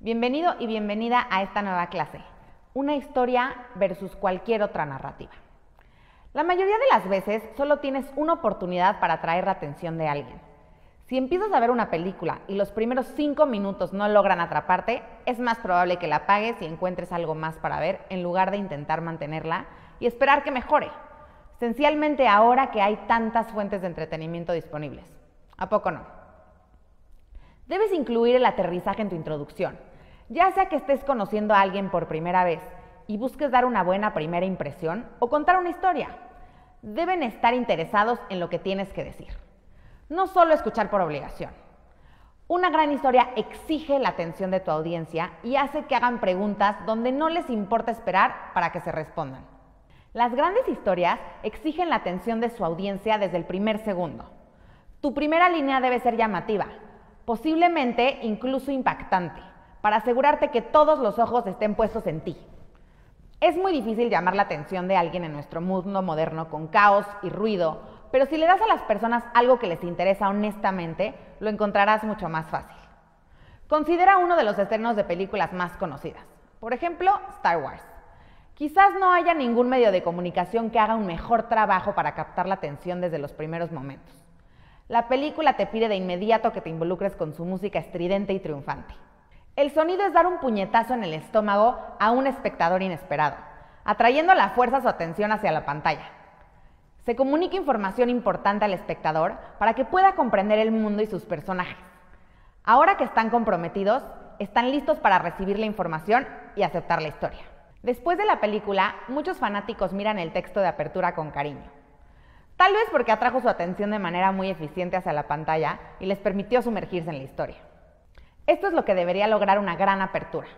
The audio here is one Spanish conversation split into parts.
Bienvenido y bienvenida a esta nueva clase, una historia versus cualquier otra narrativa. La mayoría de las veces solo tienes una oportunidad para atraer la atención de alguien. Si empiezas a ver una película y los primeros cinco minutos no logran atraparte, es más probable que la apagues y encuentres algo más para ver en lugar de intentar mantenerla y esperar que mejore. Esencialmente ahora que hay tantas fuentes de entretenimiento disponibles. ¿A poco no? Debes incluir el aterrizaje en tu introducción, ya sea que estés conociendo a alguien por primera vez y busques dar una buena primera impresión o contar una historia. Deben estar interesados en lo que tienes que decir. No solo escuchar por obligación. Una gran historia exige la atención de tu audiencia y hace que hagan preguntas donde no les importa esperar para que se respondan. Las grandes historias exigen la atención de su audiencia desde el primer segundo. Tu primera línea debe ser llamativa, posiblemente incluso impactante, para asegurarte que todos los ojos estén puestos en ti. Es muy difícil llamar la atención de alguien en nuestro mundo moderno con caos y ruido, pero si le das a las personas algo que les interesa honestamente, lo encontrarás mucho más fácil. Considera uno de los estrenos de películas más conocidas, por ejemplo, Star Wars. Quizás no haya ningún medio de comunicación que haga un mejor trabajo para captar la atención desde los primeros momentos. La película te pide de inmediato que te involucres con su música estridente y triunfante. El sonido es dar un puñetazo en el estómago a un espectador inesperado, atrayendo a la fuerza su atención hacia la pantalla. Se comunica información importante al espectador para que pueda comprender el mundo y sus personajes. Ahora que están comprometidos, están listos para recibir la información y aceptar la historia. Después de la película, muchos fanáticos miran el texto de apertura con cariño. Tal vez porque atrajo su atención de manera muy eficiente hacia la pantalla y les permitió sumergirse en la historia. Esto es lo que debería lograr una gran apertura.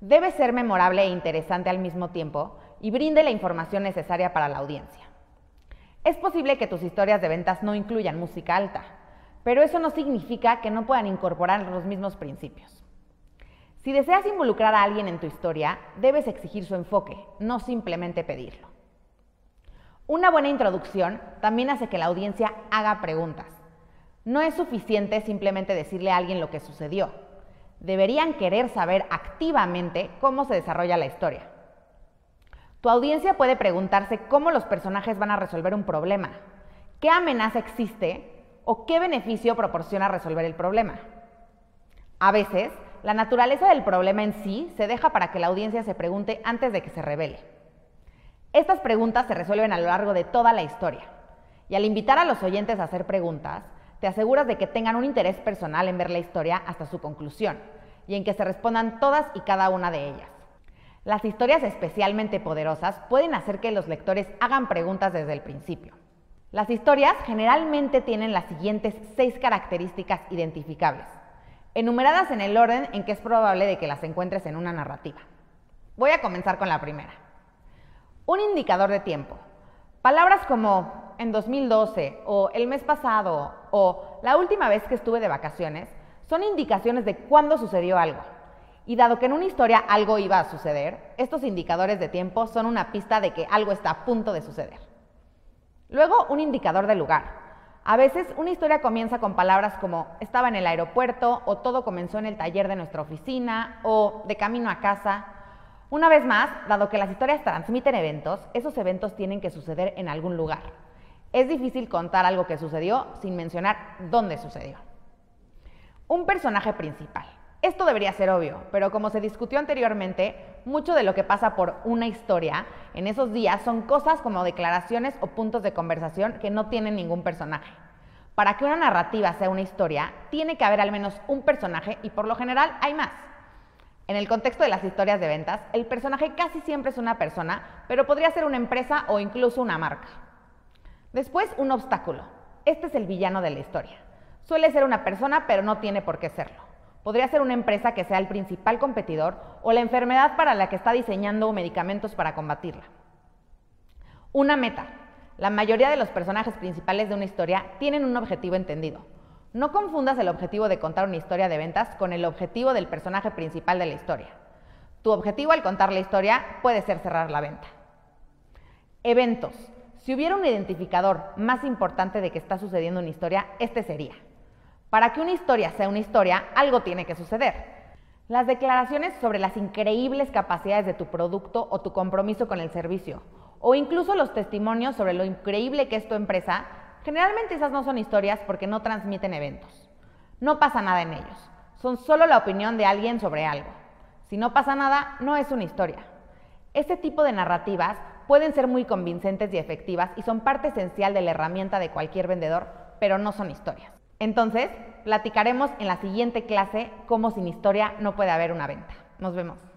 Debe ser memorable e interesante al mismo tiempo y brinde la información necesaria para la audiencia. Es posible que tus historias de ventas no incluyan música alta, pero eso no significa que no puedan incorporar los mismos principios. Si deseas involucrar a alguien en tu historia, debes exigir su enfoque, no simplemente pedirlo. Una buena introducción también hace que la audiencia haga preguntas. No es suficiente simplemente decirle a alguien lo que sucedió. Deberían querer saber activamente cómo se desarrolla la historia. Tu audiencia puede preguntarse cómo los personajes van a resolver un problema, qué amenaza existe o qué beneficio proporciona resolver el problema. A veces, la naturaleza del problema en sí se deja para que la audiencia se pregunte antes de que se revele. Estas preguntas se resuelven a lo largo de toda la historia. Y al invitar a los oyentes a hacer preguntas, te aseguras de que tengan un interés personal en ver la historia hasta su conclusión y en que se respondan todas y cada una de ellas. Las historias especialmente poderosas pueden hacer que los lectores hagan preguntas desde el principio. Las historias generalmente tienen las siguientes seis características identificables enumeradas en el orden en que es probable de que las encuentres en una narrativa. Voy a comenzar con la primera. Un indicador de tiempo. Palabras como en 2012 o el mes pasado o la última vez que estuve de vacaciones son indicaciones de cuándo sucedió algo. Y dado que en una historia algo iba a suceder, estos indicadores de tiempo son una pista de que algo está a punto de suceder. Luego, un indicador de lugar. A veces una historia comienza con palabras como estaba en el aeropuerto o todo comenzó en el taller de nuestra oficina o de camino a casa. Una vez más, dado que las historias transmiten eventos, esos eventos tienen que suceder en algún lugar. Es difícil contar algo que sucedió sin mencionar dónde sucedió. Un personaje principal. Esto debería ser obvio, pero como se discutió anteriormente, mucho de lo que pasa por una historia en esos días son cosas como declaraciones o puntos de conversación que no tienen ningún personaje. Para que una narrativa sea una historia, tiene que haber al menos un personaje y por lo general hay más. En el contexto de las historias de ventas, el personaje casi siempre es una persona, pero podría ser una empresa o incluso una marca. Después, un obstáculo. Este es el villano de la historia. Suele ser una persona, pero no tiene por qué serlo. Podría ser una empresa que sea el principal competidor o la enfermedad para la que está diseñando medicamentos para combatirla. Una meta. La mayoría de los personajes principales de una historia tienen un objetivo entendido. No confundas el objetivo de contar una historia de ventas con el objetivo del personaje principal de la historia. Tu objetivo al contar la historia puede ser cerrar la venta. Eventos. Si hubiera un identificador más importante de que está sucediendo una historia, este sería. Para que una historia sea una historia, algo tiene que suceder. Las declaraciones sobre las increíbles capacidades de tu producto o tu compromiso con el servicio, o incluso los testimonios sobre lo increíble que es tu empresa, generalmente esas no son historias porque no transmiten eventos. No pasa nada en ellos, son solo la opinión de alguien sobre algo. Si no pasa nada, no es una historia. Este tipo de narrativas pueden ser muy convincentes y efectivas y son parte esencial de la herramienta de cualquier vendedor, pero no son historias. Entonces, platicaremos en la siguiente clase cómo sin historia no puede haber una venta. Nos vemos.